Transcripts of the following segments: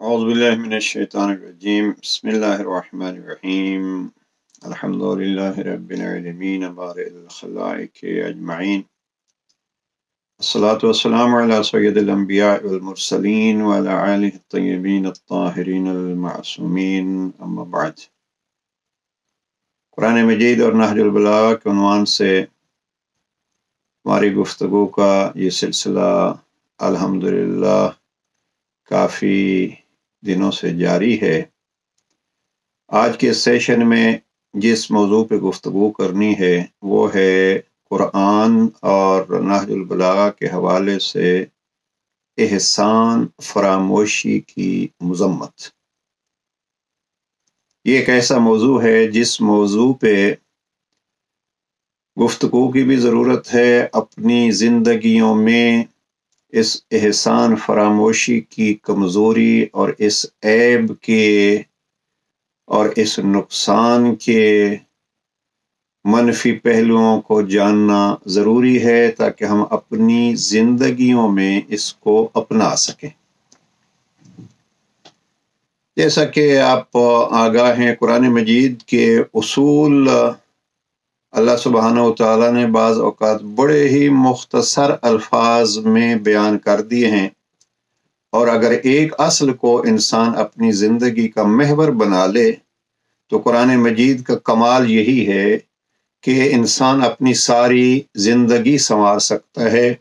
अज़बिल्लिमिनशैतानरजीम बसमीम अल्हम्दुलिल्लाह रब्बिल आलमीन बारिल अजमाइन अस्सलातु वस्सलामु अला सय्यदिल अंबिया वल मुरसलीन व अला आलिहि तय्यबीन अत्ताहिरीन अल मासूमीन अम्मा बाद कुरान मजीद और नहजुल बलागा के उन्वान से हमारी गुफ्तगू का ये सिलसिला अल्हम्दुलिल्लाह काफ़ी दिनों से जारी है। आज के सेशन में जिस मौजू पे गुफ्तु करनी है, वो है कुरान और नहजुल बलागा के हवाले से एहसान फरामोशी की मजम्मत। ये एक ऐसा मौजू है जिस मौजू पे गुफ्तु की भी ज़रूरत है अपनी ज़िंदगियों में इस एहसान फरामोशी की कमज़ोरी और इस ऐब के और इस नुकसान के मनफी पहलुओं को जानना ज़रूरी है ताकि हम अपनी ज़िंदगियों में इसको अपना सकें। जैसा कि आप आगाह हैं, कुरान मजीद के उसूल अल्लाह सुबहाना तआला ने बाज़ अवत बड़े ही मुख्तसर अल्फाज में बयान कर दिए हैं। और अगर एक असल को इंसान अपनी ज़िंदगी का महवर बना ले तो कुरान मजीद का कमाल यही है कि इंसान अपनी सारी ज़िंदगी संवार सकता है।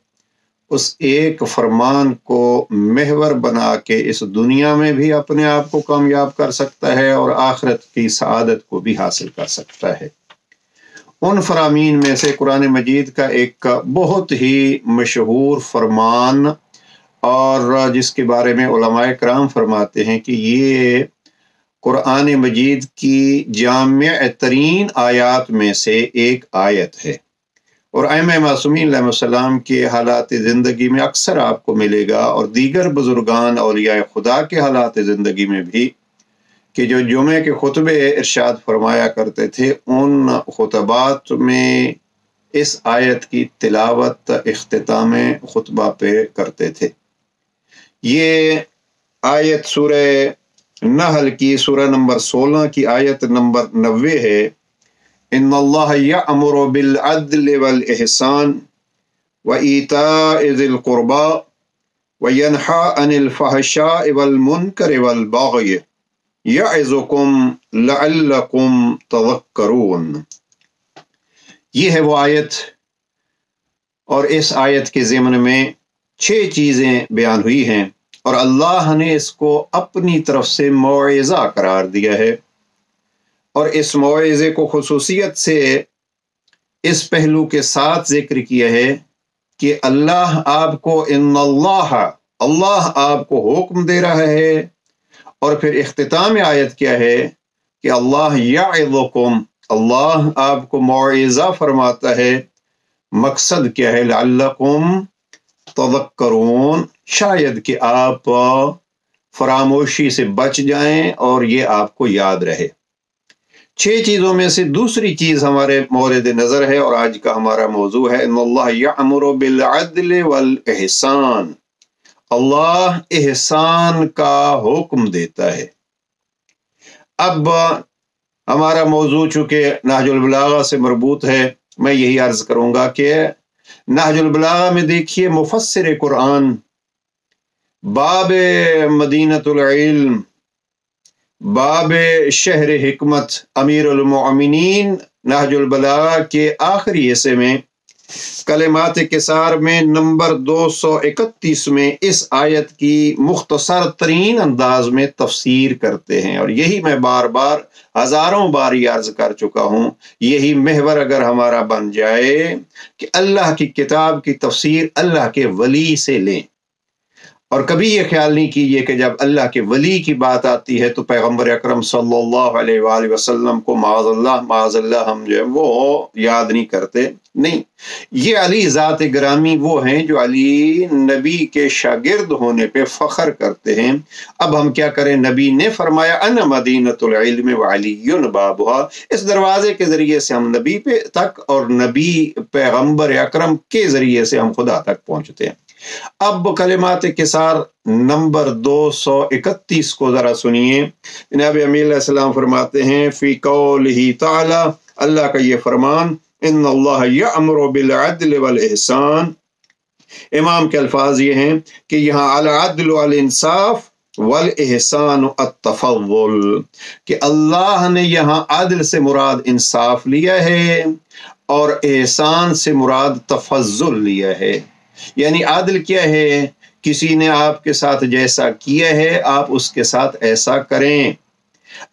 उस एक फरमान को महवर बना के इस दुनिया में भी अपने आप को कामयाब कर सकता है और आखिरत की सआदत को भी हासिल कर सकता है। उन फरामीन में से कुरान मजीद का एक बहुत ही मशहूर फरमान और जिसके बारे में कराम फरमाते हैं कि ये कुरान मजीद की जाम तरीन आयात में से एक आयत है। और अम मासूमीन के हालात ज़िंदगी में अक्सर आपको मिलेगा और दीगर बुजुर्गान और खुदा के हालात ज़िंदगी में भी कि जो जुमे के खुतबे इरशाद फरमाया करते थे, उन खुतबात में इस आयत की तिलावत अख्ताम खुतबा पे करते थे। ये आयत सुर नहल की सुर नंबर सोलह की आयत नंबर नब्बे है। इन अमर एहसान व ईता क़ुरबा व अनिल फ़हशा बाग़ याजुकुम लअल्लकुम तवक्करून ये है वो आयत और इस आयत के ज़िमन में छह चीज़ें बयान हुई हैं और अल्लाह ने इसको अपनी तरफ़ से मुआज़ा करार दिया है और इस मुआज़े को खसूसियत से इस पहलू के साथ ज़िक्र किया है कि अल्लाह आपको इन अल्लाह आपको हुक्म दे रहा है और फिर अख्ताम आयत क्या है कि अल्लाह याकुम अल्लाह आपको मुआज़ा फरमाता है। मकसद क्या है? लकुम तवक्करून शायद कि आप फरामोशी से बच जाएँ और ये आपको याद रहे। छह चीज़ों में से दूसरी चीज़ हमारे मौरद नज़र है और आज का हमारा मौजू है। अमर एहसान अल्लाह एहसान का हुक्म देता है। अब, हमारा मौजू चूँकि नाजुलबलागा से मरबूत है, मैं यही अर्ज़ करूँगा कि नाजुलबलागा में देखिए मुफसर कुरान बाब मदीनतुल्म बाब शहर हमत अमीरमिन नाजुलबलागा के आखिरी हिस्से में कलेमात किसार में नंबर 231 में इस आयत की मुख्तसर तरीन अंदाज में तफसीर करते हैं। और यही मैं बार बार हज़ारों बार अर्ज़ कर चुका हूँ। यही महवर अगर हमारा बन जाए कि अल्लाह की किताब की तफसीर अल्लाह के वली से लें। और कभी ये ख्याल नहीं कीजिए कि जब अल्लाह के वली की बात आती है तो पैगंबर अक्रम वसल्लम को माजल्ला माजल्ला हम जो है, वो याद नहीं करते। नहीं। ये अली ज़ात ग्रामी वो हैं जो अली नबी के शागिर्द होने पे फ़ख्र करते हैं। अब हम क्या करें? नबी ने फरमाया, अन मदीनतुल्म वाली बाबुआ इस दरवाजे के ज़रिए से हम नबी पे तक और नबी पैगंबर अक्रम के ज़रिए से हम खुदा तक पहुँचते हैं। अब कलिमात किसार नंबर 231 को ज़रा सुनिए। जनाब अमील फरमाते हैं, फ़ी कौल ही ताला, अल्लाह का ये फरमान इन अमर एहसान इमाम के अल्फाज ये हैं कि यहाँ अल इंसाफ वल एहसान अतफल कि अल्लाह ने यहाँ आदिल से मुराद इंसाफ लिया है और एहसान से मुराद तफजुल लिया है। यानी आदिल क्या है? किसी ने आपके साथ जैसा किया है, आप उसके साथ ऐसा करें।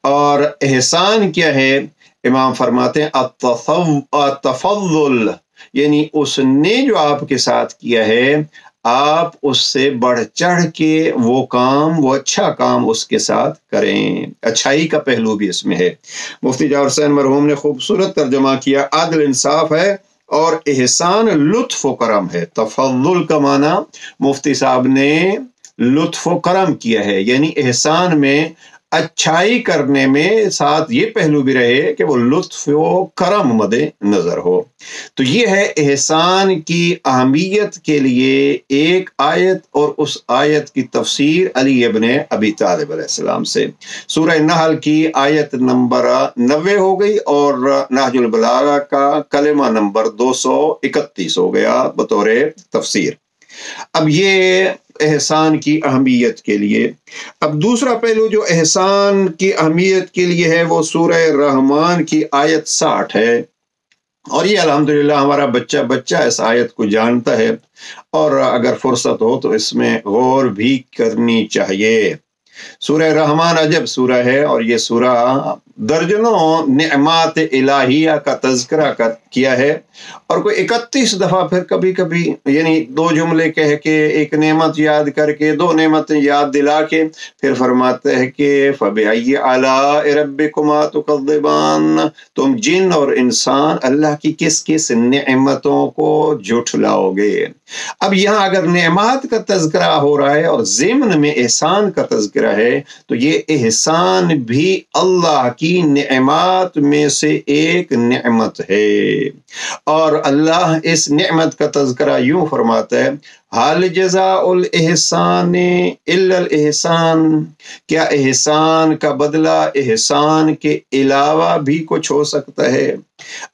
और एहसान क्या है? इमाम फरमाते अतफल यानी उसने जो आपके साथ किया है, आप उससे बढ़ चढ़ के वो काम, वो अच्छा काम उसके साथ करें। अच्छाई का पहलू भी इसमें है। मुफ्ती जावर मरहूम ने खूबसूरत तर्जमा किया, आदल इंसाफ है और एहसान लुत्फ करम है। तफल का माना मुफ्ती साहब ने लुत्फ करम किया है। यानी एहसान में अच्छाई करने में साथ ये पहलू भी रहे कि वो लुत्फ व करम मद नज़र हो। तो ये है एहसान की अहमियत के लिए एक आयत और उस आयत की तफसीर अली अबन अबी तालब से। सूरह नहल की आयत नंबर नबे हो गई और नाजुल बलागा का कलमा नंबर दो सौ इकतीस हो गया बतौर तफसीर। अब ये एहसान की अहमियत के लिए। अब दूसरा पहलू जो एहसान की अहमियत के लिए है, वो सूरह रहमान की आयत साठ है। और ये अल्हम्दुलिल्लाह हमारा बच्चा बच्चा इस आयत को जानता है। और अगर फुर्सत हो तो इसमें गौर भी करनी चाहिए। सूरह रहमान अजब सूरह है और ये सूरह दर्जनों नमात इलाहिया का तस्करा कर किया है और कोई इकतीस दफ़ा फिर कभी कभी यानी दो जुमले कह के एक नेमत याद करके, दो नेमत याद दिला के फिर फरमाते हैं कि फ़ब आला रब कुमातुकबान तुम जिन और इंसान अल्लाह की किस किस नमतों को जुठलाओगे अब यहाँ अगर नमात का तस्करा हो रहा है और जेमन में एहसान का तस्करा है तो ये एहसान भी अल्लाह की की नमात में से एक नमत है। और अल्लाह इस नमत का तस्करा यूँ फरमाता है, हाल जजा उल एहसान एहसान, क्या एहसान का बदला एहसान के अलावा भी कुछ हो सकता है?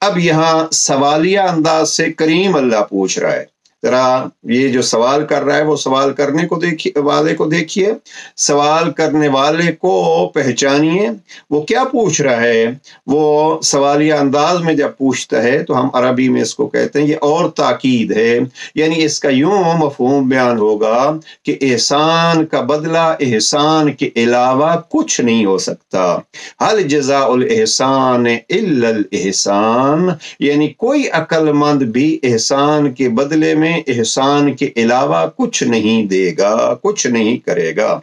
अब यहाँ सवालिया अंदाज से करीम अल्लाह पूछ रहा है जरा ये जो सवाल कर रहा है, वो सवाल करने को देखिए वाले को देखिए। सवाल करने वाले को पहचानिए। वो क्या पूछ रहा है? वो सवालिया अंदाज में जब पूछता है तो हम अरबी में इसको कहते हैं, ये और ताकीद है। यानी इसका यूँ मफहूम बयान होगा कि एहसान का बदला, एहसान के अलावा कुछ नहीं हो सकता। हल जजा एहसान एहसान। यानी कोई अक्लमंद भी एहसान के बदले में एहसान के अलावा कुछ नहीं देगा, कुछ नहीं करेगा।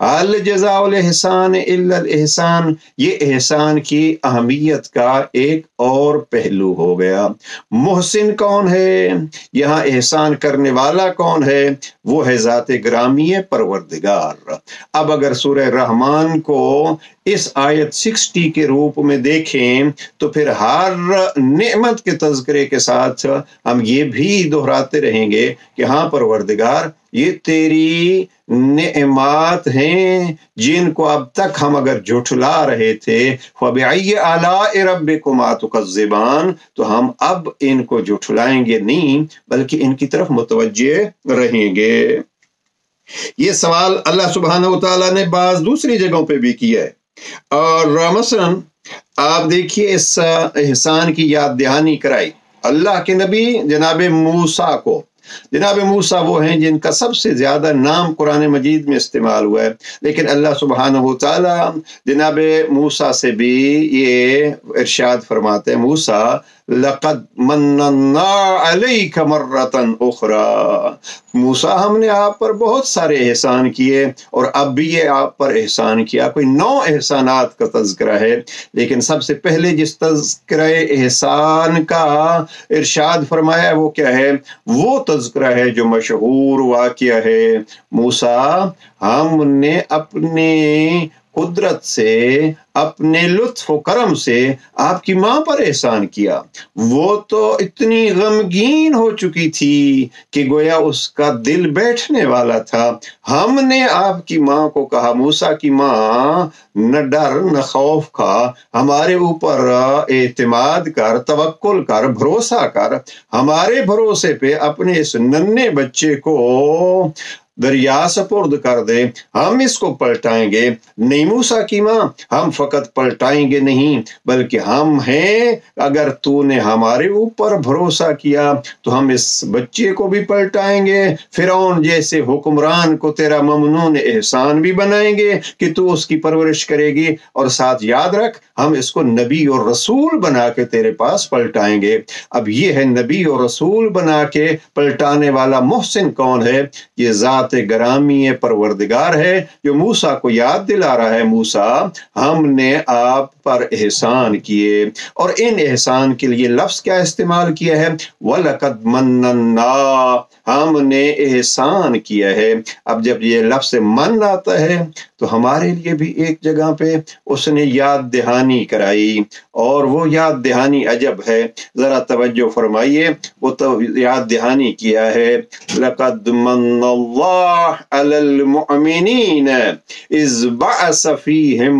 अल जजाउल एहसान एहसान, ये एहसान की अहमियत का एक और पहलू हो गया। मोहसिन कौन है? यहाँ एहसान करने वाला कौन है? वो है ज़ात ग्रामी परवरदिगार। अब अगर सूर्य रहमान को इस आयत 60 के रूप में देखें तो फिर हर नेमत के तस्करे के साथ हम ये भी दोहराते रहेंगे कि हाँ परवरदिगार, ये तेरी नेमात हैं जिनको अब तक हम अगर झुठला रहे थे। आला रब कुमातुकज़िबान तो हम अब इनको झुठलाएँगे नहीं, बल्कि इनकी तरफ़ मुतवजे रहेंगे। ये सवाल अल्लाह सुबहान ने बाज दूसरी जगहों पे भी किया है। और रामसन, आप देखिए इस एहसान की याद दहानी कराई। अल्लाह के नबी जनाब मूसा को। जनाब मूसा वो हैं जिनका सबसे ज़्यादा नाम कुरान मजीद में इस्तेमाल हुआ है। लेकिन अल्लाह सुबहान तनाब मूसा से भी ये इर्शाद फरमाते हैं। मूसा लकद मर्रतन उखरा। मूसा, हमने आप पर बहुत सारे एहसान किए और अब भी ये आप पर एहसान किया। कोई नौ एहसानात का तस्करा है, लेकिन सबसे पहले जिस तस्कर एहसान का इरशाद फरमाया, वो क्या है? वो तस्करा है जो मशहूर वाक़ है। मूसा, हमने अपने कुदरत से, अपने लुत्फ करम से आपकी माँ पर एहसान किया। वो तो इतनी गमगीन हो चुकी थी कि गोया उसका दिल बैठने वाला था। हमने आपकी माँ को कहा, मूसा की माँ, न डर, न खौफ का हमारे ऊपर एतमाद कर तवक्ल कर, भरोसा कर। हमारे भरोसे पे अपने इस नन्हे बच्चे को दरिया सपुर्द कर दे। हम इसको पलटाएँगे। नहीं मूसा की माँ हम फकत पलटाएँगे नहीं, बल्कि हम हैं, अगर तूने हमारे ऊपर भरोसा किया तो हम इस बच्चे को भी पलटाएँगे। फिर जैसे हुक्मरान को तेरा ममनून एहसान भी बनाएँगे कि तू उसकी परवरिश करेगी। और साथ याद रख, हम इसको नबी और रसूल बना के तेरे पास पलटाएँगे। अब ये है नबी और रसूल बना के पलटाने वाला मोहसिन कौन है? ये जात ज़ात ग्रामी परवरदिगार है, जो मूसा को याद दिला रहा है मूसा, हमने आप पर एहसान किए और इन एहसान के लिए लफ्ज क्या इस्तेमाल किया है? वलकद मन्ना हमने एहसान किया है। अब जब ये लफ्ज मन आता है तो हमारे लिए भी एक जगह पे उसने याद दहानी कराई। और वो याद दहानी अजब है। जरा तवज्जो फरमाइए। वो तो याद दहानी किया है। लकद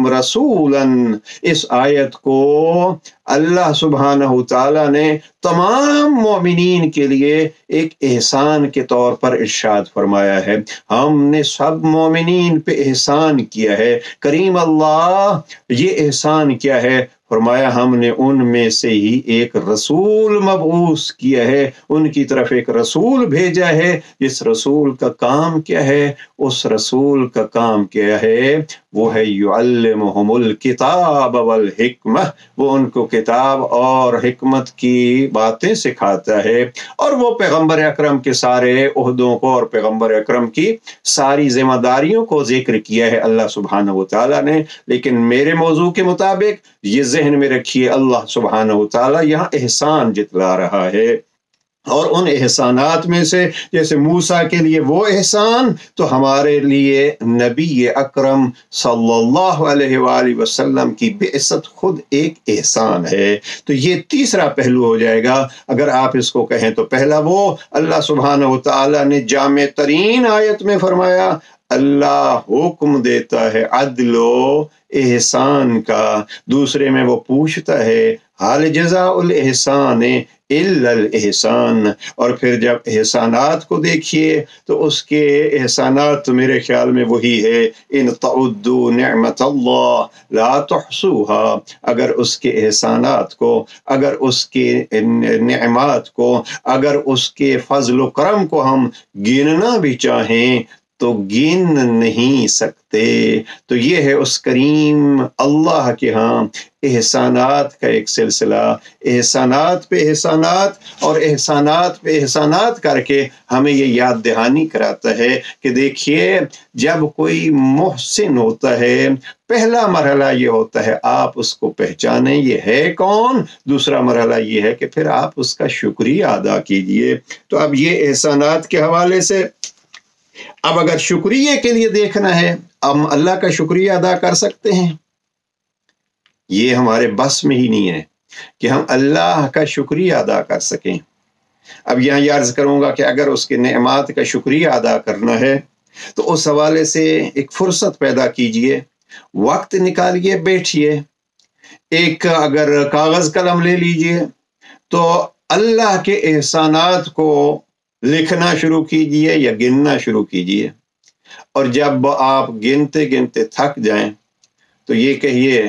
रसूलन। इस आयत को अल्लाह सुबहान तला ने तमाम मोमिन के लिए एक एहसान के तौर पर इर्शाद फरमाया है। हमने सब मोमिन पे एहसान किया है। करीम अल्लाह, ये एहसान क्या है? फरमाया, हमने उनमें से ही एक रसूल मबूस किया है। उनकी तरफ़ एक रसूल भेजा है। जिस रसूल का काम क्या है? उस रसूल का काम क्या है? वो है, युअल्लिमुहुमुल किताब वल हिकमा। वो उनको किताब और हिकमत की बातें सिखाता है। और वो पैगंबर अक्रम के सारे उहदों को और पैगंबर अक्रम की सारी जिम्मेदारियों को ज़िक्र किया है। अल्लाह सुबहान तआला ने। लेकिन मेरे मौजू के मुताबिक, ये जहन में रखिए, अल्लाह सुबहान तआला यहाँ एहसान जितला रहा है। और उन एहसानात में से, जैसे मूसा के लिए वो एहसान तो हमारे लिए नबी अकरम सल्लल्लाहु अलैहि वसल्लम की बेइज्जत खुद एक एहसान है। तो ये तीसरा पहलू हो जाएगा। अगर आप इसको कहें तो पहला वो, अल्लाह सुबहान तआला ने जाम तरीन आयत में फरमाया, अल्लाह हुक्म देता है, अदलो एहसान का। दूसरे में वो पूछता है, हाल जजा उल एहसान एहसान। और फिर जब एहसानात को देखिए तो उसके एहसानात तो मेरे ख्याल में वही है, इन तउद्दू नमत अगर उसके एहसानात को, अगर उसके नमात को, अगर उसके फजल करम को हम गिनना भी चाहें तो गिन नहीं सकते। तो ये है उस करीम अल्लाह के यहाँ एहसानात का एक सिलसिला। एहसानात पे एहसानात और एहसानात पे एहसानात करके हमें ये याद दहानी कराता है कि देखिए, जब कोई मोहसिन होता है, पहला मरहला ये होता है, आप उसको पहचाने, ये है कौन? दूसरा मरहला ये है कि फिर आप उसका शुक्रिया अदा कीजिए। तो अब ये एहसानात के हवाले से अब अगर शुक्रिया के लिए देखना है, हम अल्लाह का शुक्रिया अदा कर सकते हैं। ये हमारे बस में ही नहीं है कि हम अल्लाह का शुक्रिया अदा कर सकें। अब यहाँ यार्ज करूँगा कि अगर उसके नेमात का शुक्रिया अदा करना है तो उस हवाले से एक फुर्सत पैदा कीजिए, वक्त निकालिए, बैठिए। एक अगर कागज़ कलम ले लीजिए तो अल्लाह के एहसानात को लिखना शुरू कीजिए या गिनना शुरू कीजिए। और जब आप गिनते गिनते थक जाएँ तो ये कहिए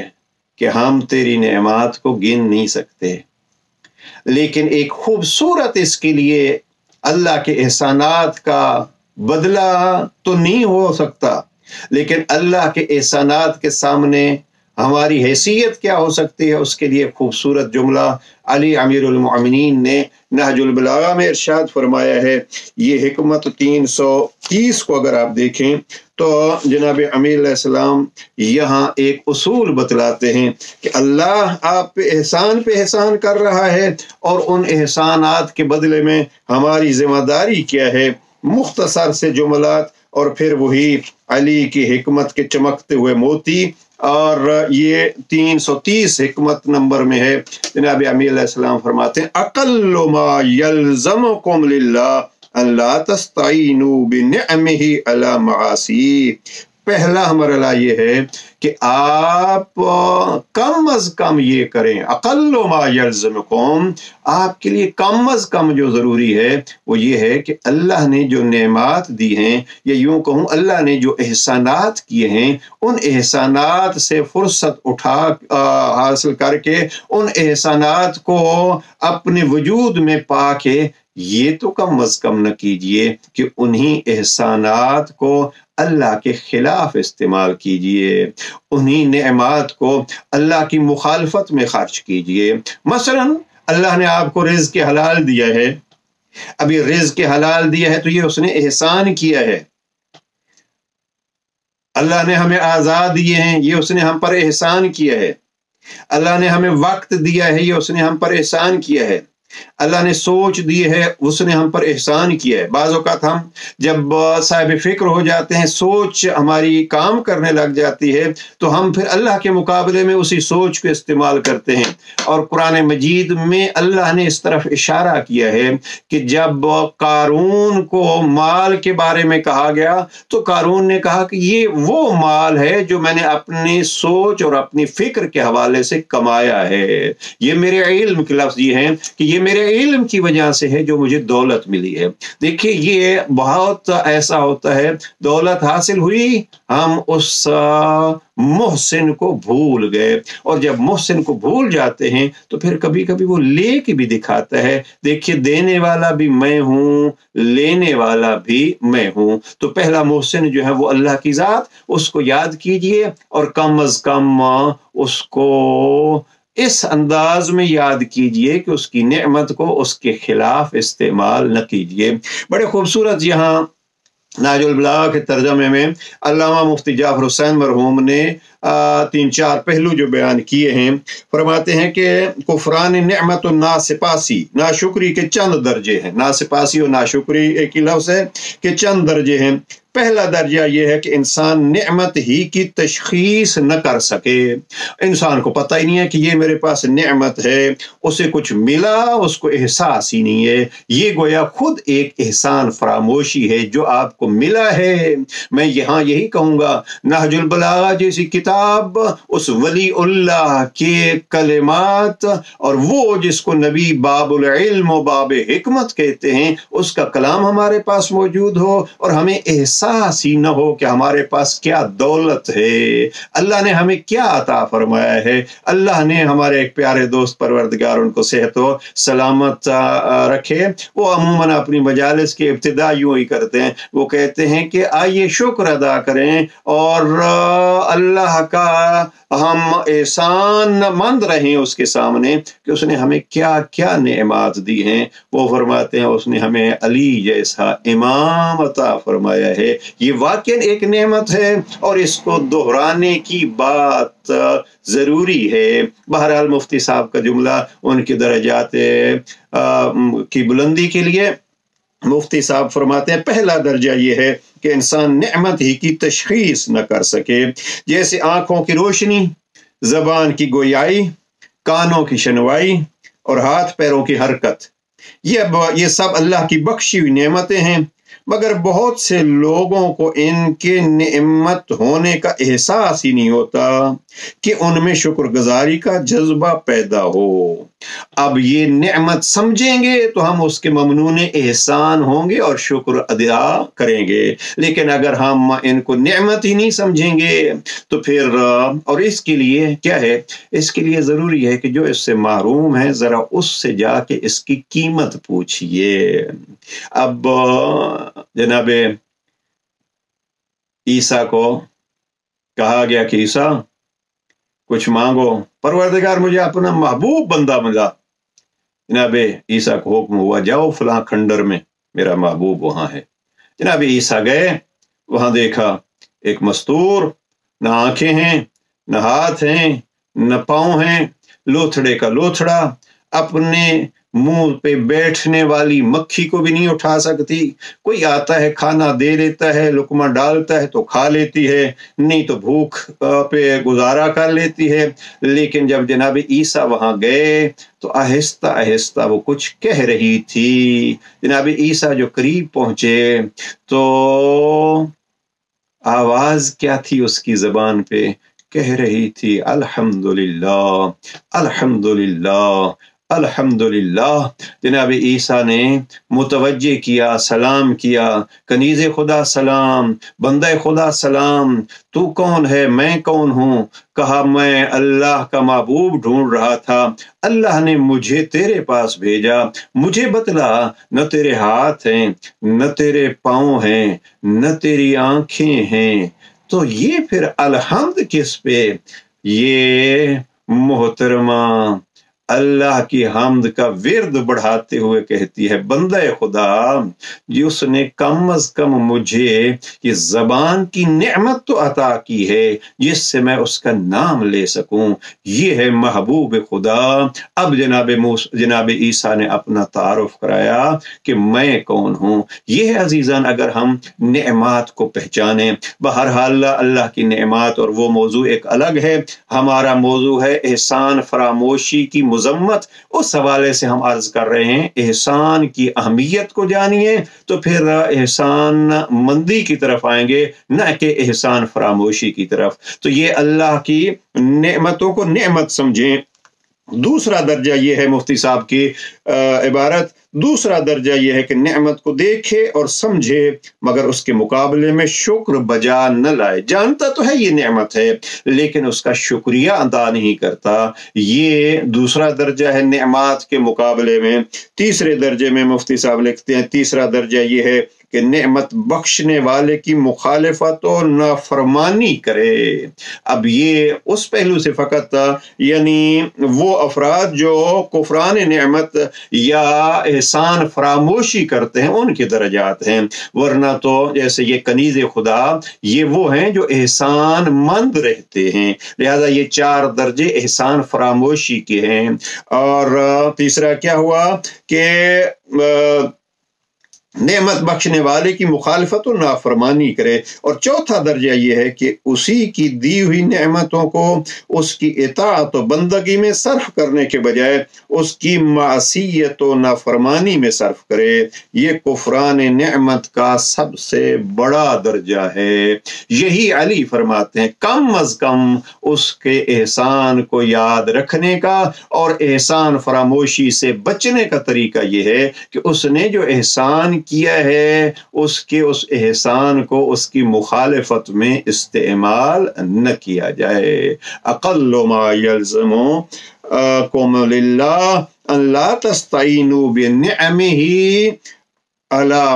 कि हम तेरी नेमात को गिन नहीं सकते। लेकिन एक खूबसूरत इसके लिए अल्लाह के एहसानात का बदला तो नहीं हो सकता, लेकिन अल्लाह के एहसानात के सामने हमारी हैसियत क्या हो सकती है? उसके लिए खूबसूरत जुमला अली अमीरमिन ने नहजुलबलागा में इरशाद फरमाया है। ये हमत तीन सौ तीस को अगर आप देखें तो जनाब अमीर यहाँ एक उसूल बतलाते हैं कि अल्लाह आप पे एहसान पे एहसान कर रहा है और उन एहसानात के बदले में हमारी ज़िम्मेदारी क्या है? मुख्तसर से जुमलात और फिर वही अली की हमत के चमकते हुए मोती और ये 330 हिकमत नंबर में है। जनाब अमीम फरमाते अकल्लुमा अल्लाह तस्ताइनु बिनिअमिही अला मासी पहला हमारा ये है कि आप कम अज कम ये करें, अकल्लो मायलजमकुम आपके लिए कम अज कम जो ज़रूरी है, वो ये है कि अल्लाह ने जो नेमात दी हैं, या यूँ कहूँ, अल्लाह ने जो एहसानात किए हैं, उन एहसानात से फुर्सत उठा हासिल करके, उन एहसानात को अपने वजूद में पा के ये तो कम अज कम न कीजिए कि उन्हीं एहसानात को अल्लाह के खिलाफ इस्तेमाल कीजिए। उन्हीं नेमात को अल्लाह की मुखालफत में खर्च कीजिए। मसलन, अल्लाह ने आपको रिज के हलाल दिया है। अभी रिज के हलाल दिया है तो ये उसने एहसान किया है। अल्लाह ने हमें आज़ाद दिए हैं, ये उसने हम पर एहसान किया है। अल्लाह ने हमें वक्त दिया है, ये उसने हम पर एहसान किया है। अल्लाह ने सोच दी है, उसने हम पर एहसान किया है। बाज़ हम जब साहिब फ़िक्र हो जाते हैं, सोच हमारी काम करने लग जाती है तो हम फिर अल्लाह के मुकाबले में उसी सोच को इस्तेमाल करते हैं। और कुरान मजीद में अल्लाह ने इस तरफ़ इशारा किया है कि जब कारून को माल के बारे में कहा गया तो कारून ने कहा कि ये वो माल है जो मैंने अपनी सोच और अपनी फ़िक्र के हवाले से कमाया है। ये मेरे इल्म के लफ्ज़ ये हैं कि ये मेरे इल्म की वजह से है जो मुझे दौलत मिली है। देखिए, ये बहुत ऐसा होता है, दौलत हासिल हुई, हम उस मोहसिन को भूल गए। और जब मोहसिन को भूल जाते हैं तो फिर कभी कभी वो ले के भी दिखाता है, देखिए, देने वाला भी मैं हूँ, लेने वाला भी मैं हूँ। तो पहला मोहसिन जो है वो अल्लाह की ज़ात, उसको याद कीजिए, और कम अज कम उसको इस अंदाज में याद कीजिए कि उसकी नमत को उसके खिलाफ इस्तेमाल न कीजिए। बड़े खूबसूरत यहाँ नाजुलबला के तर्जमे में अलामा मुफ्ती जाफ़र हुसैन मरहूम ने तीन चार पहलू जो बयान किए हैं। फरमाते हैं कि कुफरान नमत नासिपासी, नाशुक्री के चंद दर्जे हैं। नासिपासी और ना नाशुक्री एक ही लफ्ज़ है कि चंद दर्जे हैं। पहला दर्जा यह है कि इंसान नमत ही की तशखीस न कर सके। इंसान को पता ही नहीं है कि ये मेरे पास नमत है, उसे कुछ मिला, उसको एहसास ही नहीं है। ये गोया खुद एक एहसान फरामोशी है जो आपको मिला है। मैं यहाँ यही कहूँगा नाजुलबला जैसी किताब उस वली उल्लाह के कलेमात, और वो जिसको नबी बाबुल इल्म बाब हिकमत कहते हैं, उसका कलाम हमारे पास मौजूद हो, और हमें एहसास एहसास ही न हो कि हमारे पास क्या दौलत है। अल्लाह ने हमें क्या अता फरमाया है? अल्लाह ने हमारे एक प्यारे दोस्त परवरदगार, उनको सेहत व सलामत रखे। वो अमूमन अपनी मजालस की इब्तदा यूँ ही करते हैं। वो कहते हैं कि, आइए शुक्र अदा करें, और अल्लाह का हम एहसान मंद रहें उसके सामने कि उसने हमें क्या क्या नेमात दी हैं। वो फरमाते हैं, उसने हमें अली जैसा इमाम अता फरमाया है। ये वाक्य एक नेमत है और इसको दोहराने की बात ज़रूरी है। बहरहाल मुफ्ती साहब का जुमला उनके दर्जात की बुलंदी के लिए मुफ्ती साहब फरमाते हैं, पहला दर्जा ये है कि इंसान नेमत ही की तशखीस न कर सके। जैसे आँखों की रोशनी, जबान की गोयाई, कानों की शनवाई और हाथ पैरों की हरकत। ये ये सब अल्लाह की बख्शी हुई नेमतें हैं, मगर बहुत से लोगों को इनके नियमत होने का एहसास ही नहीं होता कि उनमें शुक्रगुजारी का जज्बा पैदा हो। अब ये नेमत समझेंगे तो हम उसके ममनून एहसान होंगे और शुक्र अदा करेंगे। लेकिन अगर हम इनको नेमत ही नहीं समझेंगे तो फिर, और इसके लिए क्या है? इसके लिए ज़रूरी है कि जो इससे मारूम है, ज़रा उससे जाके इसकी कीमत पूछिए। अब, जनाब, ईसा को कहा गया कि ईसा कुछ मांगो। परवरदिगार, मुझे अपना महबूब बंदा मिला। जनाब ईसा को हुक्म हुआ, जाओ फला खंडर में, मेरा महबूब वहाँ है। जनाब ईसा गए, वहाँ देखा, एक मस्तूर, न आँखें हैं, न हाथ हैं, न पाँव हैं, लोथड़े का लोथड़ा, अपने मुँह पे बैठने वाली मक्खी को भी नहीं उठा सकती। कोई आता है, खाना दे देता है, लुकमा डालता है तो खा लेती है। नहीं तो भूख पे गुजारा कर लेती है। लेकिन जब जनाब ईसा वहाँ गए तो आहिस्ता आहिस्ता वो कुछ कह रही थी। जनाब ईसा जो करीब पहुँचे तो आवाज़ क्या थी उसकी जबान पे? कह रही थी, अल्हम्दुलिल्लाह अल्हम्दुलिल्लाह अल्हम्दुलिल्लाह। जनाब ईसा ने मुतवजह किया, सलाम किया, कनीज़ खुदा सलाम, बंद खुदा सलाम, तू कौन है, मैं कौन हूँ? कहा, मैं अल्लाह का महबूब ढूंढ रहा था। अल्लाह ने मुझे तेरे पास भेजा। मुझे बतला, न तेरे हाथ हैं, न तेरे पाँव हैं, न तेरी आँखें हैं। तो ये फिर अलहमद किस पे? ये मोहतरमा। अल्लाह की हमद का विरद बढ़ाते हुए कहती है, बंद खुदा, जी उसने कम अज कम मुझे ये जबान की नेमत तो अता की है, जिससे मैं उसका नाम ले सकूँ। ये है महबूब खुदा। अब जनाब जनाब ईसा ने अपना तारुफ कराया कि मैं कौन हूँ। यह है अजीज़ान, अगर हम नेमात को पहचाने। बहरहाल अल्लाह की नमात, और वो मौजू एक अलग है। हमारा मौजू है एहसान, फरामोशी की मजम्मत, उस हवाले से हम अर्ज़ कर रहे हैं, एहसान की अहमियत को जानिए तो फिर एहसान मंदी की तरफ़ आएँगे, न कि एहसान फरामोशी की तरफ़। तो ये अल्लाह की नमतों को नमत समझें। दूसरा दर्जा यह है मुफ्ती साहब की इबारत। दूसरा दर्जा यह है कि नेमत को देखे और समझे, मगर उसके मुकाबले में शुक्र बजा न लाए। जानता तो है ये नेमत है, लेकिन उसका शुक्रिया अदा नहीं करता। ये दूसरा दर्जा है नेमात के मुकाबले में। तीसरे दर्जे में मुफ्ती साहब लिखते हैं, तीसरा दर्जा यह है कि नेमत बख्शने वाले की मुखालफत और नाफरमानी करे। अब ये उस पहलू से फ़कत, यानी वो अफराद जो कुफरान नेमत या एहसान फरामोशी करते हैं, उनके दर्जात हैं। वरना तो जैसे ये कनीज़ खुदा, ये वो हैं जो एहसान मंद रहते हैं। लिहाजा ये चार दर्जे एहसान फरामोशी के हैं। और तीसरा क्या हुआ कि नेमत बख्शने वाले की मुखालफत और नाफरमानी करे। और चौथा दर्जा यह है कि उसी की दी हुई नेमतों को उसकी इतात बंदगी में सर्फ करने के बजाय उसकी मासीत व नाफरमानी में सर्फ करे। ये कुफरान नेमत का सबसे बड़ा दर्जा है। यही अली फरमाते हैं, कम अज कम उसके एहसान को याद रखने का और एहसान फरामोशी से बचने का तरीका यह है कि उसने जो एहसान किया है उसके उस एहसान को, उसकी मुखालफत में इस्तेमाल न किया जाए। तस्तीनु ही अला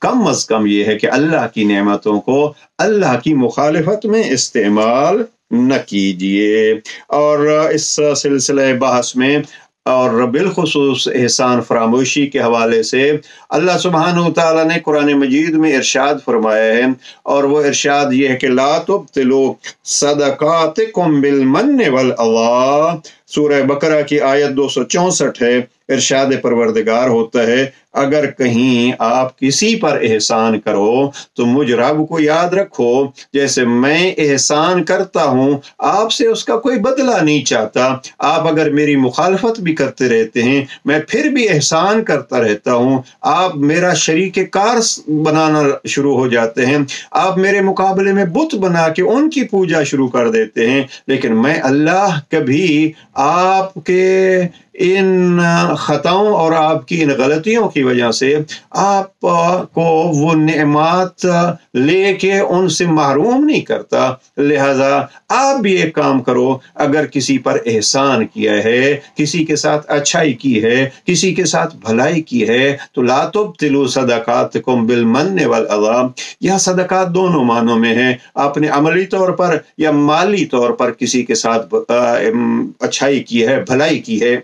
कम अज कम यह है कि अल्लाह की नेमतों को अल्लाह की मुखालफत में इस्तेमाल न कीजिए। और इस सिलसिले बहस में और बिलखसूस एहसान फरामोशी के हवाले से अल्लाह सुबहान तला ने कुरान मजीद में इरशाद फरमाया है, और वह इरशाद ये है कि ला तिलो सदकात मन वल सूरह बकरा की आयत दो सौ चौंसठ है, इरशाद परवरदगार होता है अगर कहीं आप किसी पर एहसान करो तो मुझ रब को याद रखो, जैसे मैं एहसान करता हूँ, आपसे उसका कोई बदला नहीं चाहता। आप अगर मेरी मुखालफत भी करते रहते हैं, मैं फिर भी एहसान करता रहता हूँ। आप मेरा शरीक कार बनाना शुरू हो जाते हैं। आप मेरे मुकाबले में बुत बना के उनकी पूजा शुरू कर देते हैं। लेकिन मैं अल्लाह कभी आपके इन ख़ताओं और आपकी इन गलतियों की वजह से आप को वो नेमात लेके उनसे महरूम नहीं करता। लिहाजा आप भी एक काम करो, अगर किसी पर एहसान किया है, किसी के साथ अच्छाई की है, किसी के साथ भलाई की है तो लातुब तिलु सदकात कुम बिल मन वल अजाम। यह सदकात दोनों मानों में है। आपने अमली तौर पर या माली तौर पर किसी के साथ अच्छाई की है, भलाई की है।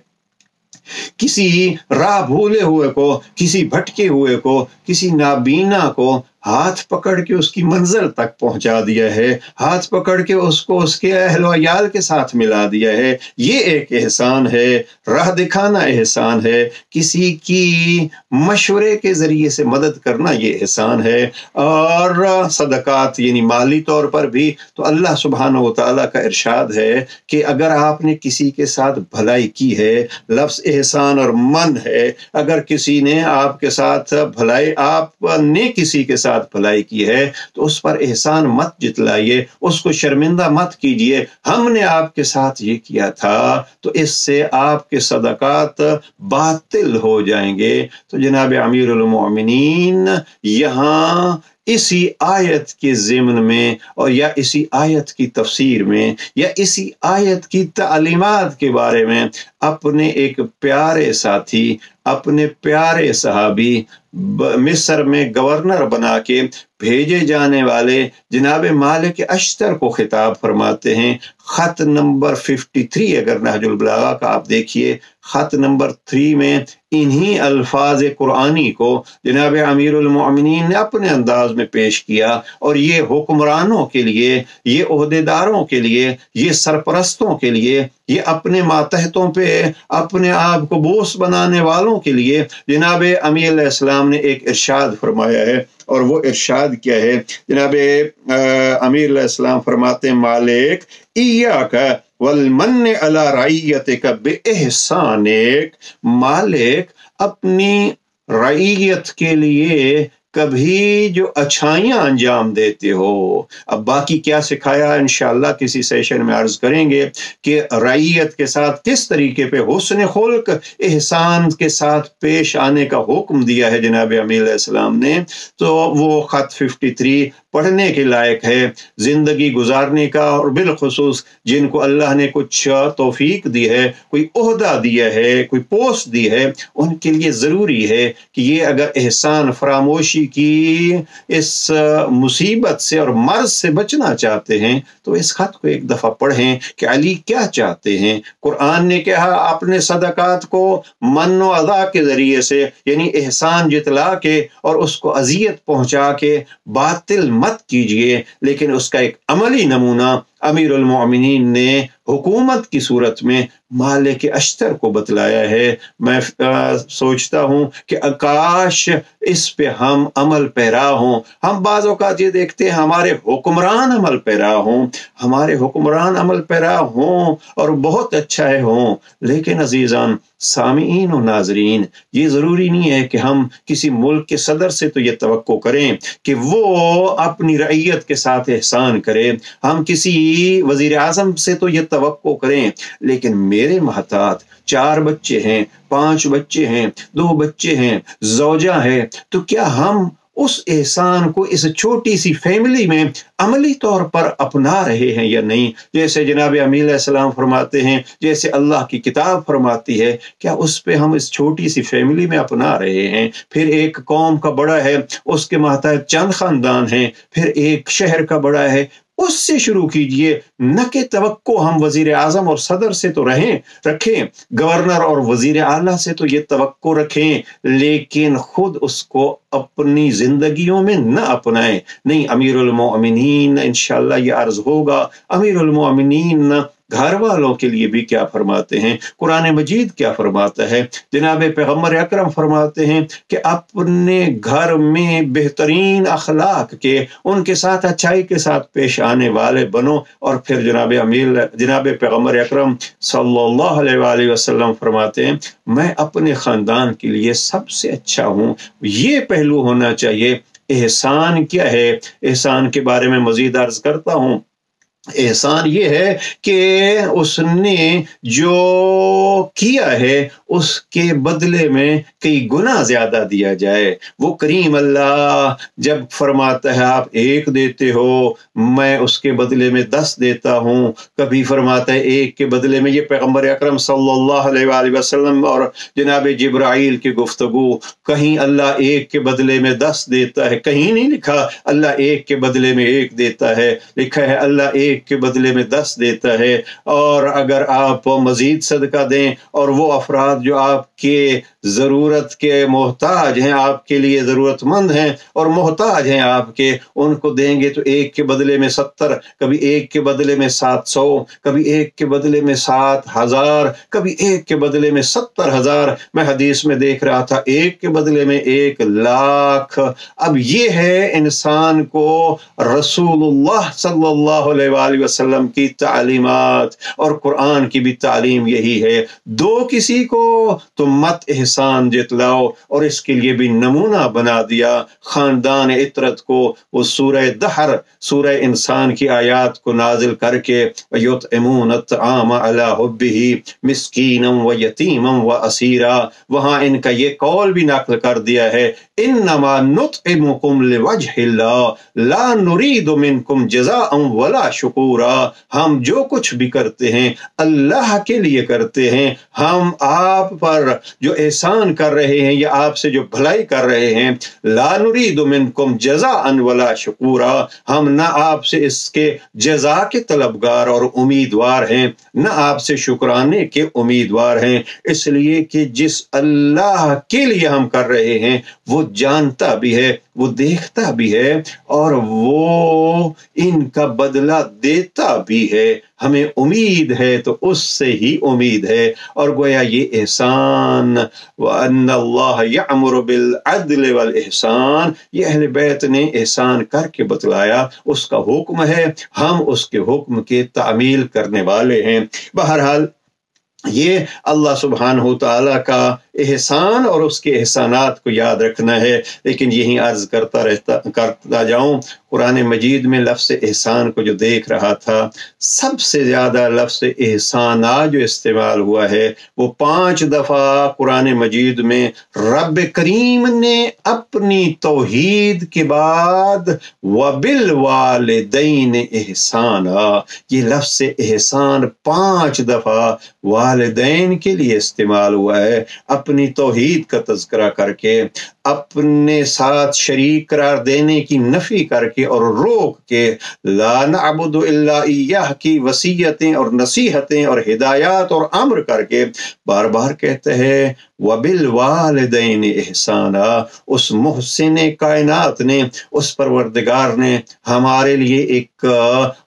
किसी राह भूले हुए को किसी भटके हुए को किसी नाबीना को हाथ पकड़ के उसकी मंजिल तक पहुँचा दिया है। हाथ पकड़ के उसको उसके अहलयाल के साथ मिला दिया है। ये एक एहसान है, राह दिखाना एहसान है। किसी की मशवरे के ज़रिए से मदद करना ये एहसान है। और सदक़ात, यानी माली तौर पर भी तो अल्लाह सुबहान तला का इरशाद है कि अगर आपने किसी के साथ भलाई की है, लफ्ज़ एहसान और मन है, अगर किसी ने आपके साथ भलाई आपने किसी के साथ भलाई की है तो उस पर एहसान मत जितलाइए, उसको शर्मिंदा मत कीजिए। हमने आपके साथ ये किया था तो इससे आपके सदकात बातिल हो जाएँगे। तो जनाब अमीरमिन यहाँ इसी आयत के ज़िमन में और या इसी आयत की तफसीर में या इसी आयत की तालीमत के बारे में अपने एक प्यारे साथी, अपने प्यारे सहाबी मिस्र में गवर्नर बना के भेजे जाने वाले जनाब मालिक अश्तर को खिताब फरमाते हैं। ख़त नंबर 53 अगर नहजुलबलागा का आप देखिए, ख़त नंबर थ्री में इन्हीं अल्फाज कुरानी को जनाब अमीरमिन ने अपने अंदाज में पेश किया और ये हुक्मरानों के लिए, ये अहदेदारों के लिए, ये सरपरस्तों के लिए ये अपने मातहतों पे, अपने आप को बोस बनाने वालों के लिए जनाब अमीर इस्लाम ने एक इरशाद फरमाया है और वो इरशाद क्या है? जनाब अमीर इस्लाम फरमाते मालिक इया का वलमन अला रैयत का बेहसान मालिक अपनी रैयत के लिए कभी जो अच्छाइयाँ अंजाम देते हो, अब बाकी क्या सिखाया? इनशाला किसी सेशन में अर्ज़ करेंगे कि रैयत के साथ किस तरीके पे हुसन खुल्क, एहसान के साथ पेश आने का हुक्म दिया है जनाब अमील ने। तो वो ख़त 53 पढ़ने के लायक है, ज़िंदगी गुजारने का और बिलखसूस जिनको अल्लाह ने कुछ तोफीक दी है, कोई अहदा दिया है, कोई पोस्ट दी है, उनके लिए ज़रूरी है कि ये अगर एहसान, फरामोशी की इस मुसीबत से और मर्ज से बचना चाहते हैं तो इस खत को एक दफ़ा पढ़ें कि अली क्या चाहते हैं। कुरान ने कहा, अपने सदक़ात को मन अदा के ज़रिए से, यानी एहसान जितला के और उसको अजियत पहुँचा के, बातिल मत कीजिए, लेकिन उसका एक अमली नमूना अमीरमिन ने हुकूमत की सूरत में माले के अश्तर को बतलाया है। मैं आ, सोचता हूँ कि आकाश इस पे हम अमल पैरा हों। हम बाज़ ये देखते हैं हमारे हुक्मरान अमल पैरा हों। हमारे हुक्मरान अमल पैरा हों और बहुत अच्छा है हों। लेकिन अजीज़ान सामीन और नाजरीन, ये ज़रूरी नहीं है कि हम किसी मुल्क के सदर से तो ये तो करें कि वो अपनी रैयत के साथ एहसान करे। हम किसी वज़ीर आज़म से तो ये तो करें। लेकिन मेरे महतात चार बच्चे हैं, पाँच बच्चे हैं, दो बच्चे हैं, जोजा है तो क्या हम उस एहसान को इस छोटी सी फैमिली में अमली तौर पर अपना रहे हैं या नहीं? जैसे जनाब अमीलाम फरमाते हैं, जैसे अल्लाह की किताब फरमाती है, क्या उस पर हम इस छोटी सी फैमिली में अपना रहे हैं? फिर एक कौम का बड़ा है, उसके महत चंद खानदान हैं, फिर एक शहर का बड़ा है उससे शुरू कीजिए। न के तो हम वज़ीर आज़म और सदर से तो रहें, रखें। गवर्नर और वज़ीर आला से तो ये तो रखें, लेकिन खुद उसको अपनी जिंदगियों में न अपनाएँ। नहीं अमीरमिन इनशाला ये अर्ज़ होगा अमीरमिन घर वालों के लिए भी क्या फरमाते हैं? कुरान मजीद क्या फरमाता है? जनाब पैगंबर अक्रम फरमाते हैं कि अपने घर में बेहतरीन अखलाक के, उनके साथ अच्छाई के साथ पेश आने वाले बनो और फिर जनाब अमीर, जनाब पैगंबर अक्रम अलैहि फरमाते हैं, मैं अपने ख़ानदान के लिए सबसे अच्छा हूँ। ये पहलू होना चाहिए। एहसान क्या है? एहसान के बारे में मजीद अर्ज़ करता हूँ। एहसान ये है कि उसने जो किया है, उसके बदले में कई गुना ज़्यादा दिया जाए। वो करीम अल्लाह, जब फरमाता है, आप एक देते हो, मैं उसके बदले में दस देता हूँ। कभी फरमाता है, एक के बदले में। ये पैगंबर अक्रम वसल्लम और जनाब जब्राइल की गुफ्तगु। कहीं अल्लाह एक के बदले में दस देता है, कहीं नहीं लिखा, अल्लाह एक के बदले में एक देता है। लिखा है, अल्लाह एक एक के बदले में दस देता है। और अगर आप मजीद सदका दें, और वो अफराद जो आपके ज़रूरत के मोहताज हैं, आपके लिए ज़रूरतमंद हैं, और मोहताज हैं आपके, उनको देंगे तो एक के बदले में सत्तर, कभी एक के बदले में सात सौ, कभी एक के बदले में सात हज़ार, कभी एक के बदले में सत्तर हज़ार। मैं हदीस में देख रहा था, एक के बदले में एक लाख। अब ये है इंसान को रसूलुल्लाह सल्लल्लाहु अलैहि वसल्लम की तालीमात और कुरान की भी तालीम यही है। दो किसी को तो मत एहसान जितलाओ और इसके लिए भी नमूना बना दिया। खानदान इतरत को, वो सूरह दहर, सूरह इंसान की आयात को नाजिल करके युत इमूनत आम अलाबी मिसकीनम व यतीमम व असीरा। वहाँ इनका ये कौल भी नकल कर दिया है इन नमा नुतमुकुम ला नुरीद मिनकुम जजा वला शुकूरा हम जो कुछ भी करते हैं, अल्लाह के लिए करते हैं। हम आप पर जो एहसान कर रहे हैं या आपसे जो भलाई कर रहे हैं, ला नुरीद मिनकुम जजा वला शुकूरा। हम न आपसे इसके जजा के तलबगार और उम्मीदवार हैं, न आपसे शुक्राने के उम्मीदवार हैं। इसलिए कि जिस अल्लाह के लिए हम कर रहे हैं, वो जानता भी है वो देखता भी है और वो इनका बदला देता भी है। हमें उम्मीद है तो उससे ही उम्मीद है। और गोया ये एहसान अदल वल एहसान, ये अहल बैत ने एहसान करके बतलाया। उसका हुक्म है, हम उसके हुक्म के तामील करने वाले हैं। बहरहाल ये अल्लाह सुबहान तला का एहसान और उसके एहसानात को याद रखना है, लेकिन यही अर्ज़ करता रहता, करता जाऊँ कुरान मजीद में लफ्स एहसान को जो देख रहा था, सबसे ज़्यादा लफ्स एहसाना जो इस्तेमाल हुआ है, वो पाँच दफ़ा कुरान मजीद में रब करीम ने अपनी तोहीद के बाद वबिल वालदेन एहसाना, ये लफ्स एहसान पाँच दफ़ा वालदेन के लिए इस्तेमाल हुआ है, अपनी तोहीद का तस्करा करके। अपने साथ शरीक करार देने की नफी करके और रोक के लान अबुदल्ला की वसीयतें और नसीहतें और हिदायत और अम्र करके बार बार कहते हैं, वबिल वालदेन एहसाना, उस मुहसिन कायनात ने, उस परवरदगार ने हमारे लिए एक,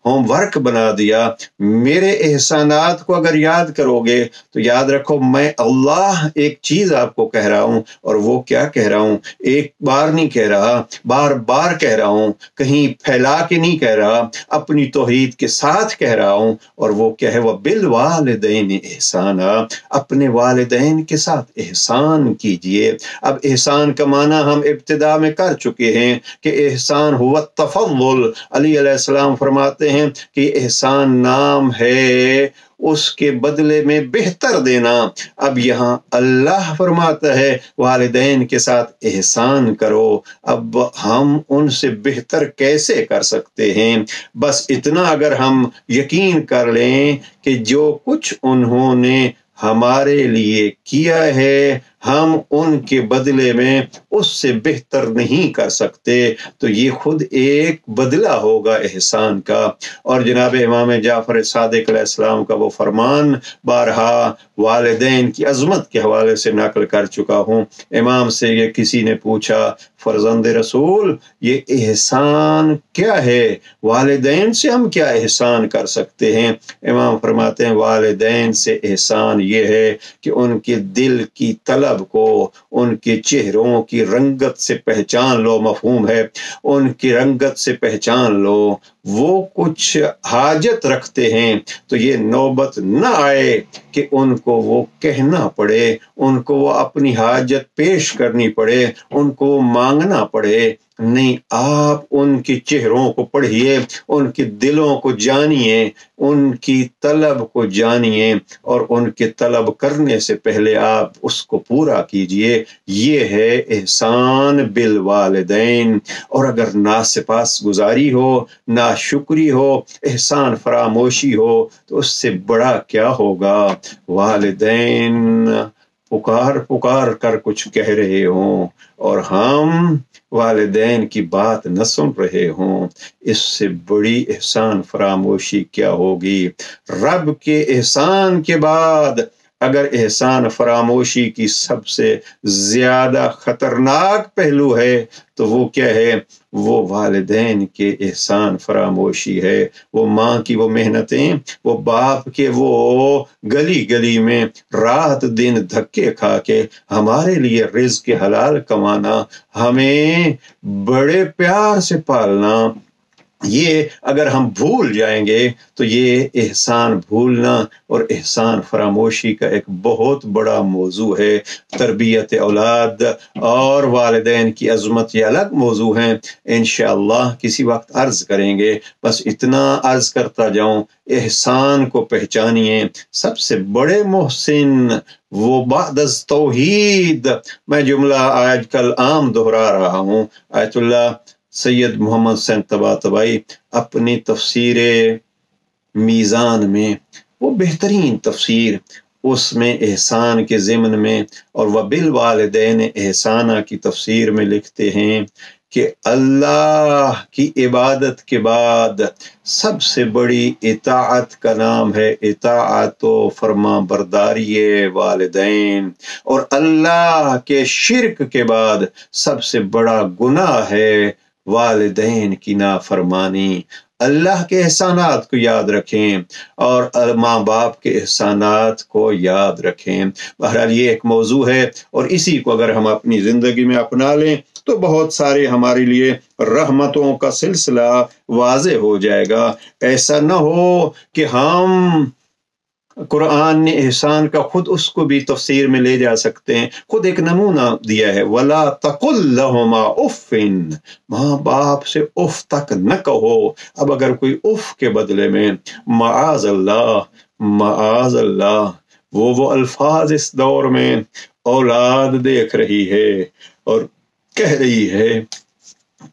होमवर्क बना दिया। मेरे एहसानात को अगर याद करोगे तो याद रखो, मैं अल्लाह एक चीज़ आपको कह रहा हूँ, और वो क्या कह रहा हूँ? एक बार नहीं कह रहा बार बार कह रहा हूँ, कहीं फैला के नहीं कह रहा, अपनी तोहीद के साथ कह रहा हूँ, और वो क्या है वह बिल वालदेन एहसाना, अपने वालदेन के साथ एहसान कीजिए। अब एहसान का माना हम इब्तदा में कर चुके हैं कि एहसान हुआ तफल अली फरमाते हैं कि एहसान नाम है उसके बदले में बेहतर देना। अब यहाँ अल्लाह फरमाता है, वालदेन के साथ एहसान करो। अब हम उनसे बेहतर कैसे कर सकते हैं? बस इतना अगर हम यकीन कर लें कि जो कुछ उन्होंने हमारे लिए किया है हम उनके बदले में उससे बेहतर नहीं कर सकते। तो ये खुद एक बदला होगा एहसान का। और जनाब इमाम जाफ़र सदकलाम का वो फरमान, बारहा वालदेन की अजमत के हवाले से नकल कर चुका हूँ। इमाम से ये किसी ने पूछा, फर्जंद रसूल, ये एहसान क्या है? वालदेन से हम क्या एहसान कर सकते हैं? इमाम फरमाते हैं, वालदेन से एहसान ये है कि उनके दिल की तलब को उनके चेहरों की रंगत से पहचान लो, मफहूम है। उनकी रंगत से पहचान लो वो कुछ हाजत रखते हैं। तो ये नौबत न आए कि उनको वो कहना पड़े, उनको वो अपनी हाजत पेश करनी पड़े, उनको मांगना पड़े। नहीं, आप उनके चेहरों को पढ़िए, उनके दिलों को जानिए, उनकी तलब को जानिए और उनके तलब करने से पहले आप उसको पूरा कीजिए। ये है एहसान बिल वालदेन। और अगर ना पास गुजारी हो, ना शुक्री हो, एहसान फरामोशी हो तो उससे बड़ा क्या होगा? वालदेन, पुकार पुकार कर कुछ कह रहे हों, और हम वालदेन की बात न सुन रहे हों। इससे बड़ी एहसान फरामोशी क्या होगी? रब के एहसान के बाद अगर एहसान फरामोशी की सबसे ज़्यादा खतरनाक पहलू है तो वो क्या है? वो वालदेन के एहसान फरामोशी है। वो माँ की वो मेहनतें, वो बाप के वो गली गली में रात दिन धक्के खा के हमारे लिए रिज के हलाल कमाना, हमें बड़े प्यार से पालना ये अगर हम भूल जाएँगे तो ये एहसान भूलना और एहसान फरामोशी का एक बहुत बड़ा मौजू है। तरबियत औलाद और वालदेन की अजमत ये अलग मौजू हैं। इन किसी वक्त अर्ज़ करेंगे, बस इतना अर्ज़ करता जाऊँ, एहसान को पहचानिए। सबसे बड़े मोहसिन, वो बादस तोहीद। मैं जुमला आजकल आम दोहरा रहा हूँ। आयतुल्ला सैयद मोहम्मद सैन तबा तबाई अपनी तफसीर मीज़ान में, वो बेहतरीन तफसीर उसमें एहसान के ज़िमन में और वह बिल वालदेन एहसाना की तफसीर में लिखते हैं कि अल्लाह की इबादत के बाद सबसे बड़ी इतात का नाम है इताअत फरमा बरदारी वालदेन। और अल्लाह के शिरक के बाद सबसे बड़ा गुनाह है वालदेन की नाफरमानी। अल्लाह के एहसानात को याद रखें और माँ बाप के एहसानात को याद रखें। बहरहाल ये एक मौजू है और इसी को अगर हम अपनी ज़िंदगी में अपना लें तो बहुत सारे हमारे लिए रहमतों का सिलसिला वाज हो जाएगा। ऐसा ना हो कि हम कुरान ने एहसान का खुद उसको भी तफसीर में ले जा सकते हैं। खुद एक नमूना दिया है, वला तकुल्लहुमा उफ़िन माँ बाप से उफ तक न कहो। अब अगर कोई उफ के बदले में माज अल्लाह माज अल्लाह वो वो अल्फाज इस दौर में औलाद देख रही है और कह रही है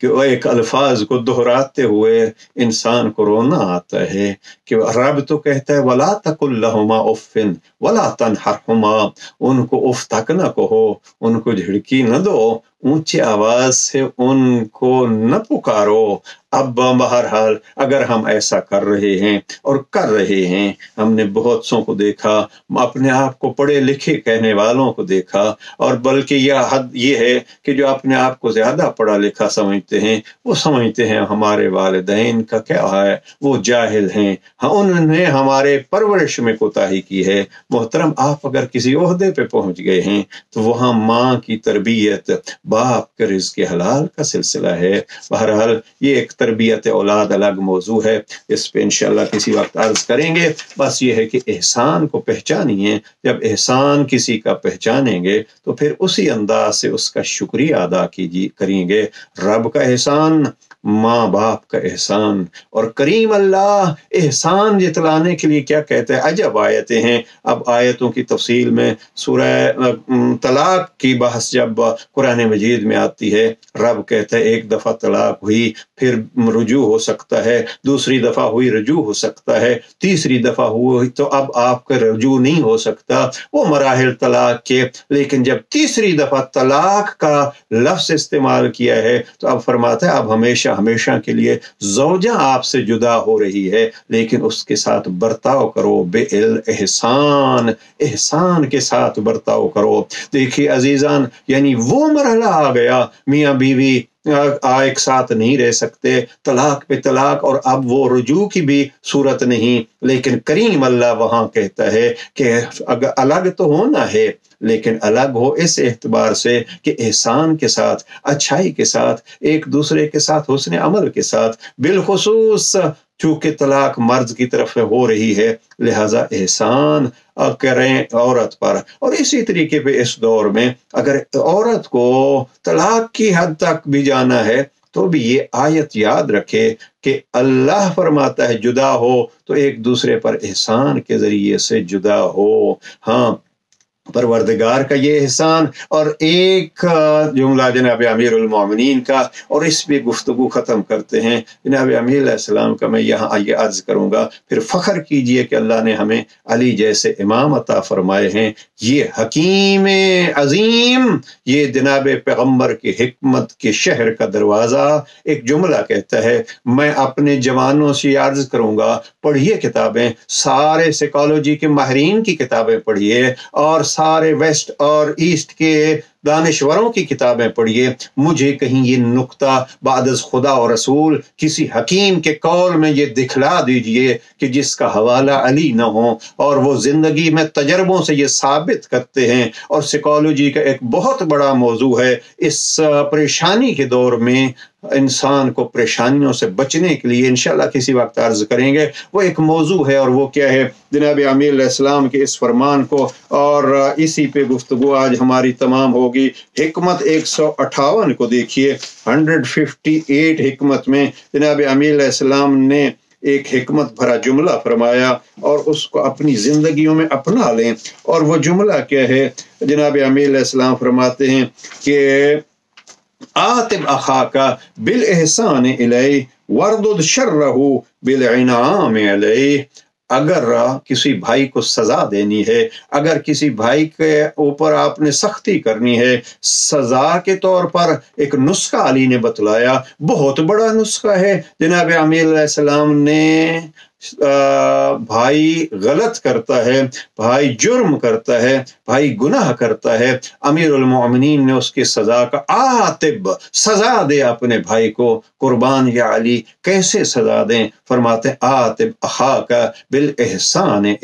कि वह एक अल्फाज को दोहराते हुए इंसान को रोना आता है कि रब तो कहता है, वला तकुल्लहुमा उफ़िन वला तनहरहुमा उनको उफ तक न कहो उनको झिड़की न दो ऊँची आवाज़ से उनको न पुकारो अब बहरहाल अगर हम ऐसा कर रहे हैं और कर रहे हैं हमने बहुत सो को देखा अपने आप को पढ़े लिखे कहने वालों को देखा और बल्कि यह हद ये है कि जो अपने आप को ज़्यादा पढ़ा लिखा समझते हैं वो समझते हैं हमारे वालदेन का क्या है वो जाहिल हैं हाँ उन्होंने हमारे परवरिश में कोताही की है मोहतरम, आप अगर किसी अहदे पे पहुँच गए हैं तो वहाँ माँ की तरबियत, बाप के रिज्क हलाल का सिलसिला है। बहरहाल, ये एक तरबियत औलाद अलग मौजू है। इस पर इंशाल्लाह किसी वक्त अर्ज़ करेंगे। बस ये है कि एहसान को पहचानिए। जब एहसान किसी का पहचानेंगे तो फिर उसी अंदाज से उसका शुक्रिया अदा कीजिए, करेंगे। रब का एहसान माँ बाप का एहसान। और करीम अल्लाह, एहसान जितलाने के लिए क्या कहते हैं? अजब आयतें हैं। अब आयतों की तफसील में सूरह तलाक की बहस जब कुरान मजीद में आती है, रब कहते हैं, एक दफ़ा तलाक हुई, फिर रुजू हो सकता है, दूसरी दफ़ा हुई, रजू हो सकता है, तीसरी दफ़ा हुई तो अब आपका रजू नहीं हो सकता। वो मराहल तलाक के, लेकिन जब तीसरी दफ़ा तलाक का लफ्स इस्तेमाल किया है तो अब फरमाता है, अब हमेशा हमेशा हमेशा के लिए जोजा आपसे जुदा हो रही है, लेकिन उसके साथ बर्ताव करो बे एहसान एहसान के साथ बर्ताव करो। देखिए अजीजान, यानी वो मरहला आ गया, मियाँ बीवी एक साथ नहीं रह सकते। तलाक पे तलाक और अब वो रुजू की भी सूरत नहीं। लेकिन करीम अल्लाह वहाँ कहता है कि अगर अलग तो होना है, लेकिन अलग हो इस एतबार से कि एहसान के साथ, अच्छाई के साथ, एक दूसरे के साथ हुसन अमल के साथ, बिलखसूस चूँकि तलाक मर्द की तरफ़ हो रही है, लिहाजा एहसान करें औरत पर। और इसी तरीके पे इस दौर में अगर औरत को तलाक की हद तक भी जाना है तो भी ये आयत याद रखे कि अल्लाह फरमाता है, जुदा हो तो एक दूसरे पर एहसान के ज़रिए से जुदा हो। हाँ परवरदिगार का ये एहसान और एक जुमला जनाब अमीरमिन का और इस पर गुफ्तु ख़त्म करते हैं। जनाब अमीर का मैं यहाँ आइए अर्ज़ करूँगा, फिर फ़ख्र कीजिए कि अल्लाह ने हमें अली जैसे इमाम अता फ़रमाए हैं। ये हकीम अजीम, ये जनाब पैगंबर की हमत के शहर का दरवाज़ा एक जुमला कहता है। मैं अपने जवानों से अर्ज़ करूँगा, पढ़िए किताबें, सारे साइकोलॉजी के माहरीन की किताबें पढ़िए और सारे वेस्ट और ईस्ट के दानश्वरों की किताबें पढ़िए। मुझे कहीं ये नुक्ता बादस खुदा और रसूल किसी हकीम के कौल में ये दिखला दीजिए कि जिसका हवाला अली न हो और वो ज़िंदगी में तजर्बों से ये साबित करते हैं। और साइकोलॉजी का एक बहुत बड़ा मौजू है। इस परेशानी के दौर में इंसान को परेशानियों से बचने के लिए इनशाला किसी वक्त अर्ज़ करेंगे। वो एक मौजू है और वो क्या है? जनाब आमिर के इस फरमान को और इसी पे गुफ्तु आज हमारी तमाम होगी। हमत एक सौ अठावन को देखिए हंड्रेड फिफ्टी एट हमत में जनाब इस्लाम ने एक हमत भरा जुमला फरमाया और उसको अपनी जिंदगियों में अपना लें। और वो जुमला क्या है? जनाब इस्लाम फरमाते हैं कि, आतिब अखा का बिल एहसान वर्द शर्रहू बिल इनाम अगर किसी भाई को सजा देनी है, अगर किसी भाई के ऊपर आपने सख्ती करनी है, सजा के तौर पर एक नुस्खा अली ने बतलाया, बहुत बड़ा नुस्खा है। जनाब आमिर ने भाई गलत करता है, भाई जुर्म करता है, भाई गुनाह करता है अमीर उलमिन ने उसकी सजा का आतिब सजा दे अपने भाई को, कुर्बान या अली कैसे सजा दें? फरमाते आतिब अहा का बिल एहसान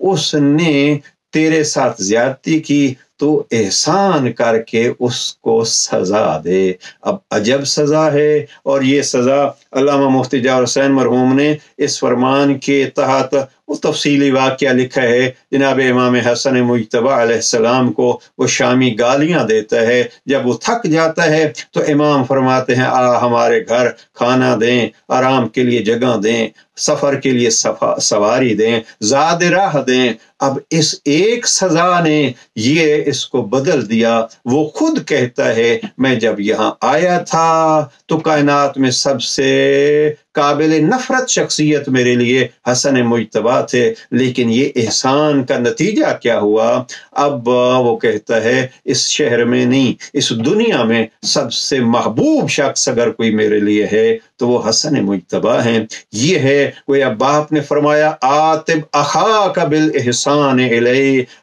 उसने तेरे साथ ज्यादती की तो एहसान करके उसको सजा दे। अब अजब सजा है और ये सजा अलामा मुफ्ती जावर हुसैन मरहूम ने इस फरमान के तहत वो तफसीली वाक्य लिखा है जनाब इमाम हसन मुशतबा को वो शामी गालियाँ देता है। जब वो थक जाता है तो इमाम फरमाते हैं आ हमारे घर खाना दें, आराम के लिए जगह दें, सफ़र के लिए सफ़ा, सवारी दें, जाद राह दें। अब इस एक सजा ने ये इसको बदल दिया। वो खुद कहता है, मैं जब यहाँ आया था तो कायनात में सबसे काबिल नफरत शख्सियत मेरे लिए हसन मुशतबा थे, लेकिन ये एहसान का नतीजा क्या हुआ? अब वो कहता है, इस शहर में नहीं, इस दुनिया में सबसे महबूब शख्स अगर कोई मेरे लिए है तो वो हसन मुशतबा है। ये है, कोई बाप ने फरमाया, आतिब अखा कबिल एहसान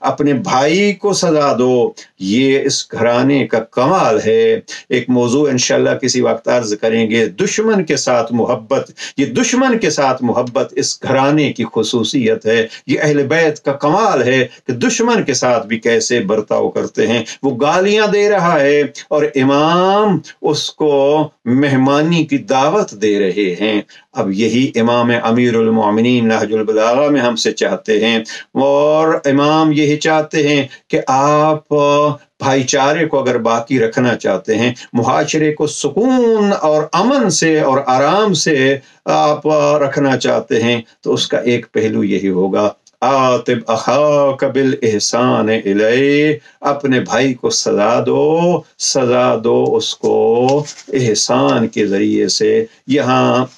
अपने भाई को सजा दो। ये इस घराने का कमाल है। एक मौजू इनशाला किसी वक्त अर्ज़ करेंगे, दुश्मन के साथ मोहब्बत ये दुश्मन के साथ मोहब्बत इस घराने की खसूसियत है। ये अहल बैत का कमाल है कि दुश्मन के साथ भी कैसे बर्ताव करते हैं। वो गालियाँ दे रहा है और इमाम उसको मेहमानी की दावत दे रहे हैं। अब यही इमाम अमीरमिन नहजुलबलागा में हमसे चाहते हैं और इमाम यही चाहते हैं कि आप भाईचारे को अगर बाकी रखना चाहते हैं, मुहाशरे को सुकून और अमन से और आराम से आप रखना चाहते हैं तो उसका एक पहलू यही होगा। आतिब अखा कबिल एहसान इले अपने भाई को सजा दो सजा दो उसको एहसान के ज़रिए से। यहाँ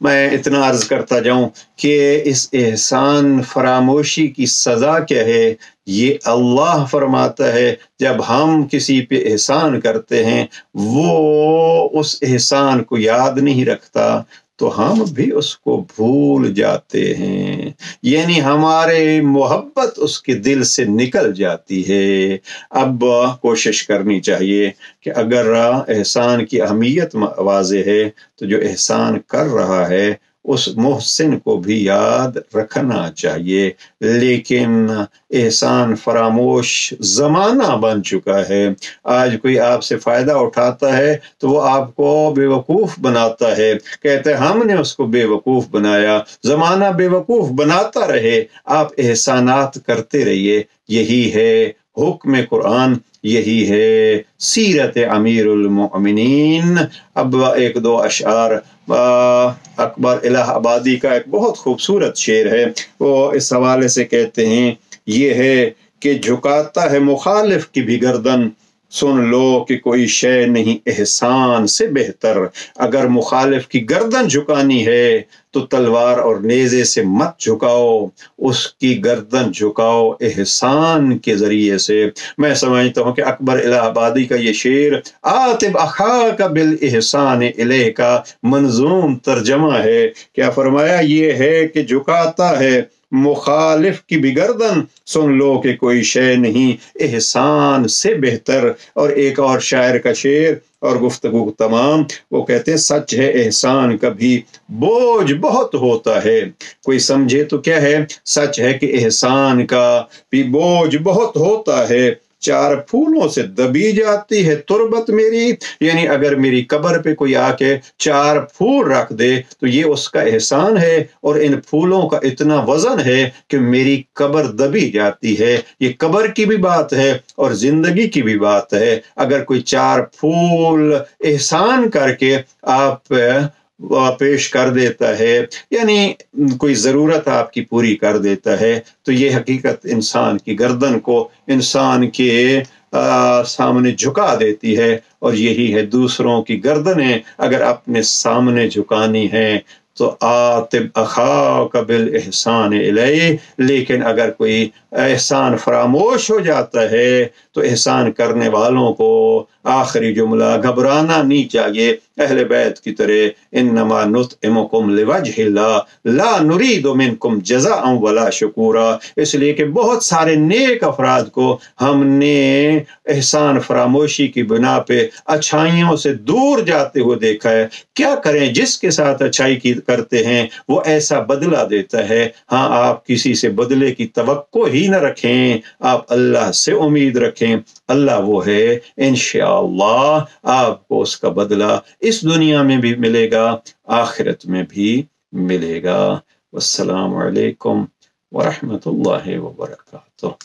मैं इतना अर्ज़ करता जाऊँ कि इस एहसान, फरामोशी की सज़ा क्या है ये अल्लाह फरमाता है, जब हम किसी पे एहसान करते हैं, वो उस एहसान को याद नहीं रखता तो हम भी उसको भूल जाते हैं। यानी हमारे मोहब्बत उसके दिल से निकल जाती है। अब कोशिश करनी चाहिए कि अगर एहसान की अहमियत वाज है तो जो एहसान कर रहा है उस मोहसिन को भी याद रखना चाहिए। लेकिन एहसान, फरामोश ज़माना बन चुका है। आज कोई आपसे फ़ायदा उठाता है तो वो आपको बेवकूफ़ बनाता है। कहते हमने उसको बेवकूफ़ बनाया। ज़माना बेवकूफ़ बनाता रहे। आप एहसानात करते रहिए। यही है हुक्म कुरान यही है। सीरत अमीरमिन अब एक दो अशार अकबर इलाहाबादी का एक बहुत खूबसूरत शेर है। वो इस हवाले से कहते हैं, ये है कि झुकाता है मुखालिफ की भी गर्दन। सुन लो कि कोई शय नहीं एहसान से बेहतर। अगर मुखालिफ की गर्दन झुकानी है तो तलवार और नेजे से मत झुकाओ। उसकी गर्दन झुकाओ एहसान के ज़रिए से। मैं समझता हूँ कि अकबर इलाहाबादी का ये शेर, आतिब अखा का बिल एहसान इले का मंजूम तर्जमा है। क्या फरमाया ये है कि झुकाता है मुखालिफ की भी गर्दन सुन लो कि कोई शय नहीं, एहसान से बेहतर। और एक और शायर का शेर और गुफ्तगु तमाम, वो कहते हैं, सच है, एहसान कभी बोझ बहुत होता है। कोई समझे तो क्या है? सच है कि एहसान का भी बोझ बहुत होता है। चार फूलों से दबी जाती है तुरबत मेरी। यानी अगर मेरी कबर पे कोई आके चार फूल रख दे तो ये उसका एहसान है और इन फूलों का इतना वज़न है कि मेरी कबर दबी जाती है। ये कबर की भी बात है और ज़िंदगी की भी बात है। अगर कोई चार फूल एहसान करके आप पेश कर देता है। यानी कोई ज़रूरत आपकी पूरी कर देता है तो ये हकीकत इंसान की गर्दन को इंसान के आ, सामने झुका देती है और यही है दूसरों की गर्दनें। अगर अपने सामने झुकानी है तो आतिब अखा कबिल एहसान लेकिन अगर कोई एहसान फरामोश हो जाता है तो एहसान करने वालों को आखिरी जुमला घबराना नहीं चाहिए। अहले बैत की तरह इन नमा नुतमुकुम लिवजहिल्ला ला नुरीदु मिनकुम जज़ा वला शुकूरा इसलिए कि बहुत सारे नेक अफराद को हमने एहसान फरामोशी की बिना पे अच्छाइयों से दूर जाते हुए देखा है क्या करें जिसके साथ अच्छाई की करते हैं वो ऐसा बदला देता है हाँ आप किसी से बदले की तो ही न रखें आप अल्लाह से उम्मीद रखें अल्लाह वो है इन आपको उसका बदला इस दुनिया में भी मिलेगा, आखिरत में भी मिलेगा। वसलाम वरहमतुल्लाहि वबरकातुह।